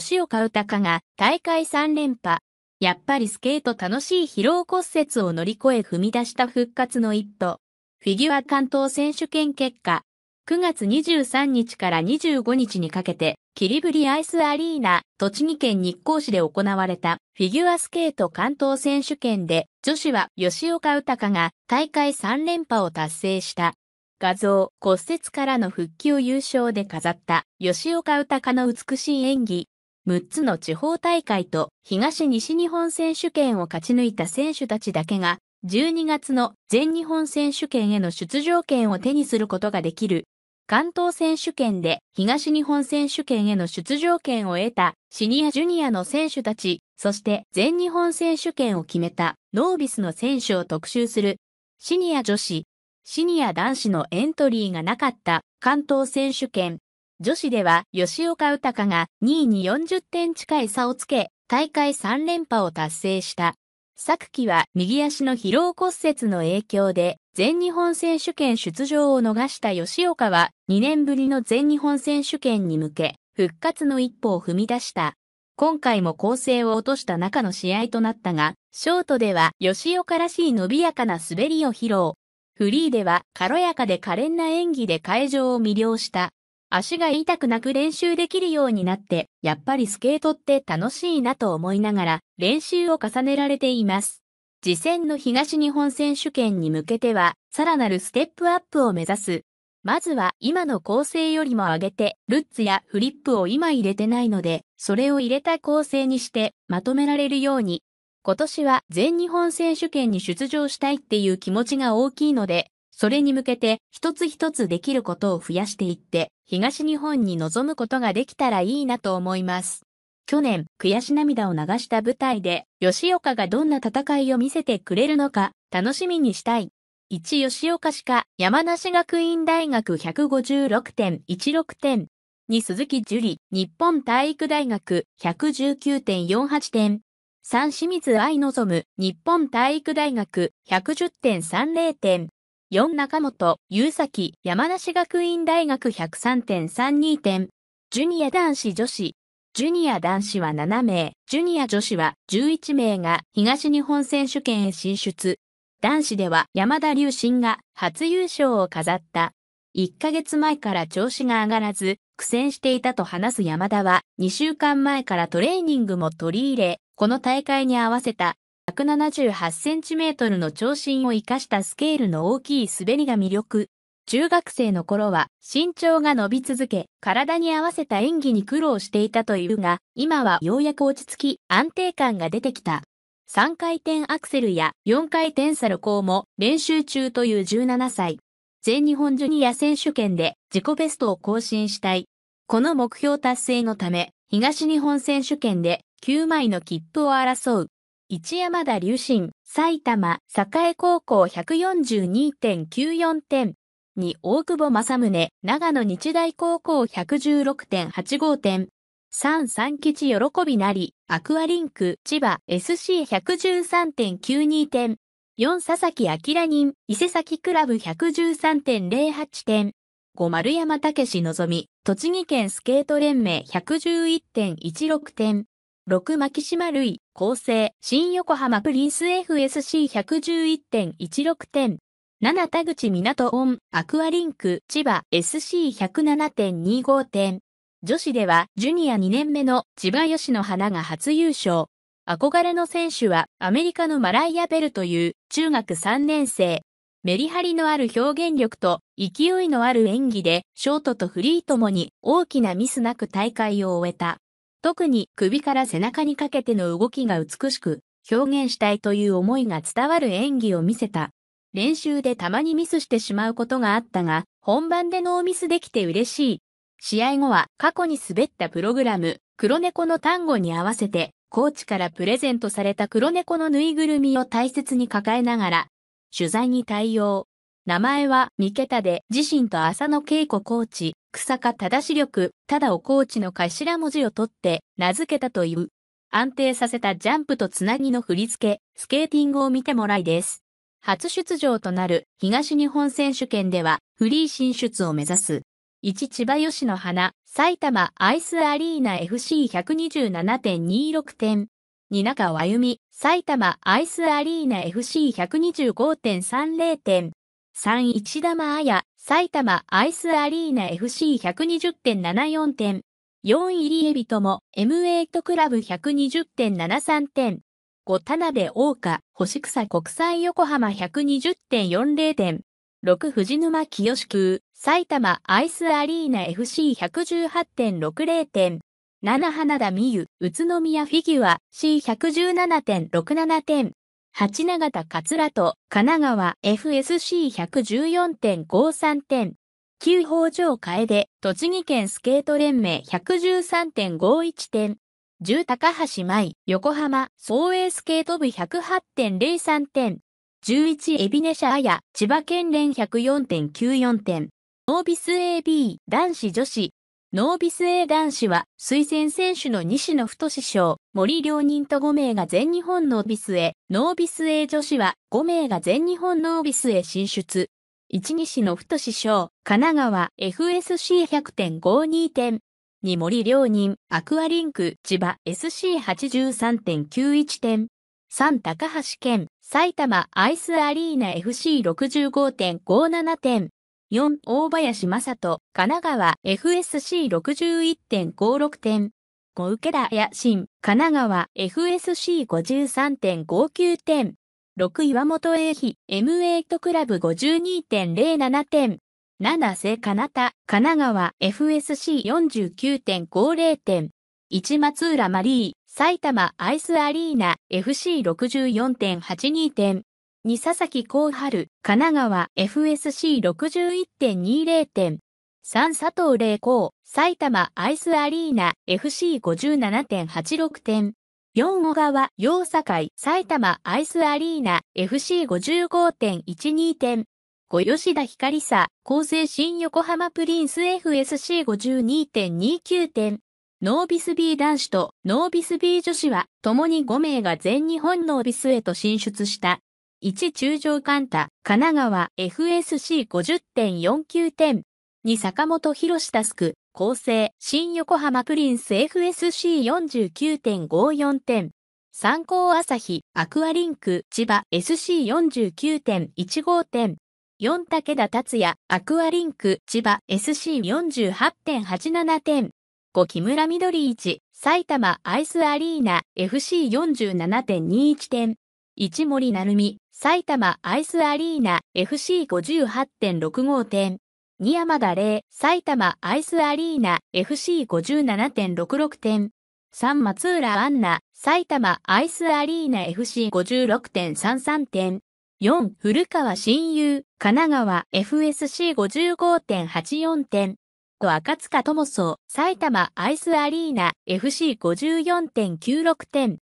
吉岡豊が大会3連覇。やっぱりスケート楽しい疲労骨折を乗り越え踏み出した復活の一歩。フィギュア関東選手権結果。9月23日から25日にかけて、キリブリアイスアリーナ、栃木県日光市で行われたフィギュアスケート関東選手権で、女子は吉岡豊が大会3連覇を達成した。画像、骨折からの復帰を優勝で飾った吉岡豊の美しい演技。6つの地方大会と東西日本選手権を勝ち抜いた選手たちだけが12月の全日本選手権への出場権を手にすることができる。関東選手権で東日本選手権への出場権を得たシニアジュニアの選手たち、そして全日本選手権を決めたノービスの選手を特集するシニア女子シニア男子のエントリーがなかった関東選手権。女子では吉岡豊が2位に40点近い差をつけ、大会3連覇を達成した。昨季は右足の疲労骨折の影響で全日本選手権出場を逃した吉岡は2年ぶりの全日本選手権に向け復活の一歩を踏み出した。今回も構成を落とした中の試合となったが、ショートでは吉岡らしい伸びやかな滑りを披露。フリーでは軽やかで可憐な演技で会場を魅了した。足が痛くなく練習できるようになって、やっぱりスケートって楽しいなと思いながら練習を重ねられています。次戦の東日本選手権に向けては、さらなるステップアップを目指す。まずは今の構成よりも上げて、ルッツやフリップを今入れてないので、それを入れた構成にしてまとめられるように今年は全日本選手権に出場したいっていう気持ちが大きいので、それに向けて一つ一つできることを増やしていって、東日本に臨むことができたらいいなと思います。去年、悔し涙を流した舞台で、吉岡がどんな戦いを見せてくれるのか、楽しみにしたい。1吉岡しか山梨学院大学156.16点。2鈴木樹里、日本体育大学119.48点。3清水愛望む日本体育大学110.30点。4中本優崎山梨学院大学103.32点。ジュニア男子女子。ジュニア男子は7名、ジュニア女子は11名が東日本選手権へ進出。男子では山田隆信が初優勝を飾った。1ヶ月前から調子が上がらず、苦戦していたと話す山田は、2週間前からトレーニングも取り入れ、この大会に合わせた178センチメートルの長身を活かしたスケールの大きい滑りが魅力。中学生の頃は身長が伸び続け、体に合わせた演技に苦労していたというが、今はようやく落ち着き、安定感が出てきた。3回転アクセルや4回転サルコーも練習中という17歳。全日本ジュニア選手権で自己ベストを更新したい。この目標達成のため、東日本選手権で9枚の切符を争う。一山田隆信、埼玉、栄高校142.94点。に大久保正宗、長野日大高校116.85点。3三吉喜びなり、アクアリンク、千葉 SC113.92 点。4佐々木明人、伊勢崎クラブ113.08点。5丸山武史のぞみ、栃木県スケート連盟111.16点。6牧島類、構成、新横浜プリンス FSC111.16 点。7田口港オン、アクアリンク、千葉 SC107.25 点。女子では、ジュニア2年目の千葉吉野花が初優勝。憧れの選手は、アメリカのマライア・ベルという中学3年生。メリハリのある表現力と勢いのある演技で、ショートとフリーともに大きなミスなく大会を終えた。特に首から背中にかけての動きが美しく、表現したいという思いが伝わる演技を見せた。練習でたまにミスしてしまうことがあったが、本番でノーミスできて嬉しい。試合後は過去に滑ったプログラム、黒猫の単語に合わせて、コーチからプレゼントされた黒猫のぬいぐるみを大切に抱えながら、取材に対応。名前は三桁で自身と浅野恵子コーチ、草加正力、ただをコーチの頭文字を取って名付けたという。安定させたジャンプとつなぎの振り付け、スケーティングを見てもらいです。初出場となる東日本選手権ではフリー進出を目指す。1千葉吉野花、埼玉アイスアリーナ FC127.26 点。2中和由美、埼玉アイスアリーナ FC125.30 点。3市玉彩、埼玉アイスアリーナ FC120.74 点。4入りエビとも M8 クラブ120.73点。5田辺大花、星草国際横浜120.40点。6藤沼清空、埼玉アイスアリーナ FC118.60 点。7花田美優、宇都宮フィギュア C117.67 点。8長田桂と神奈川 FSC114.53 点。9北条楓、栃木県スケート連盟113.51点。10高橋舞、横浜、総営スケート部108.03点。11エビネシャアヤ、千葉県連104.94点。ノービス AB、男子女子。ノービス A 男子は、推薦選手の西野太志賞、森良人と5名が全日本ノービス A、ノービス A 女子は5名が全日本ノービス A 進出。1西野太志賞、神奈川 FSC100.52 点。2森良人、アクアリンク、千葉 SC83.91 点。3高橋県、埼玉アイスアリーナ FC65.57 点。4大林正人、神奈川 FSC61.56 点。5受田や新、神奈川 FSC53.59 点。6岩本英比、M8 クラブ52.07点。7瀬かなた、神奈川 FSC49.50 点。1松浦マリー、埼玉アイスアリーナ FC64.82 点。2佐々木幸春、神奈川 FSC61.20 点。3佐藤玲光、埼玉アイスアリーナ FC57.86 点。4小川、洋境、埼玉アイスアリーナ FC55.12 点。5吉田光さ、厚生新横浜プリンス FSC52.29 点。ノービス B 男子とノービス B 女子は、共に5名が全日本ノービスへと進出した。1中条カンタ、神奈川 FSC50.49 点。2坂本博士タスク、構成、新横浜プリンス FSC49.54 点。参考朝日、アクアリンク、千葉 SC49.15 点。4武田達也、アクアリンク、千葉 SC48.87 点。5木村緑一、埼玉アイスアリーナ FC47.21 点。1森成美、埼玉アイスアリーナ FC58.65 点。2山田玲、埼玉アイスアリーナ FC57.66 点。3松浦アンナ、埼玉アイスアリーナ FC56.33 点。4、古川親友、神奈川 FSC55.84 点。5、赤塚智総、埼玉アイスアリーナ FC54.96 点。